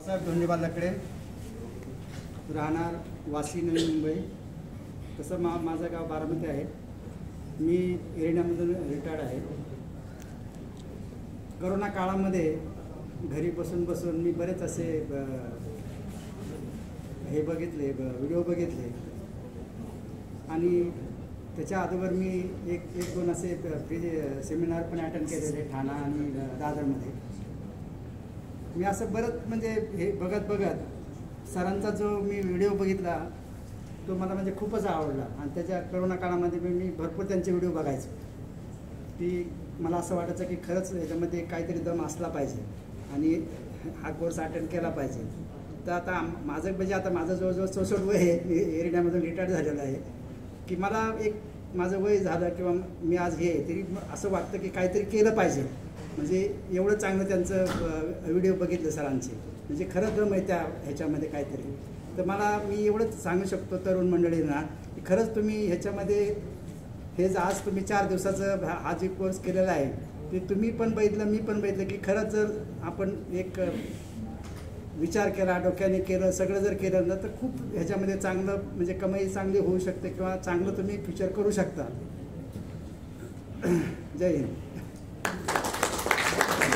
साहेब धोंडीबा लकडे. राहणार वाशी नवी मुंबई. तसं मा माझं गाव बारामती आहे. मी एरिण्यामधून रिटायर्ड आहे. करोना काळामध्ये घरी बसून बसून मी बरेच असे ब- हे बघितले व्हिडिओ बघितले. आणि त्याच्या अगोदर मी एक एक दोन असे सेमिनार पण अटेंड केलेले ठाणा आणि दादरमध्ये. मी असं बरंच म्हणजे हे बघत बघत सरांचा जो मी व्हिडिओ बघितला तो मला म्हणजे खूपच आवडला. आणि त्याच्या करोना काळामध्ये मी मी भरपूर त्यांचे व्हिडिओ बघायचो. की मला असं वाटायचं की खरंच याच्यामध्ये काहीतरी दम असला पाहिजे. आणि हा कोर्स अटेंड केला पाहिजे. तर आता माझं म्हणजे आता माझं जवळजवळ चौसष्ट वय आहे. मी एरियामधून रिटायर्ड झालेलं आहे. की मला एक माझं वय झालं किंवा मी आज हे तरी असं वाटतं की काहीतरी केलं पाहिजे. म्हणजे एवढं चांगलं त्यांचं व्हिडिओ बघितलं सरांचे. म्हणजे खरं दम आहे त्या ह्याच्यामध्ये काहीतरी. तर मला मी एवढंच सांगू शकतो तरुण मंडळींना की खरंच तुम्ही ह्याच्यामध्ये हे जे आज तुम्ही चार दिवसाचं हा जे कोर्स केलेला आहे ते तुम्ही पण बघितलं मी पण बघितलं की खरंच जर आपण एक विचार केला डोक्याने केलं सगळं जर केलं ना तर खूप ह्याच्यामध्ये चांगलं म्हणजे कमाई चांगली होऊ शकते किंवा चांगलं तुम्ही फ्युचर करू शकता. जय हिंद.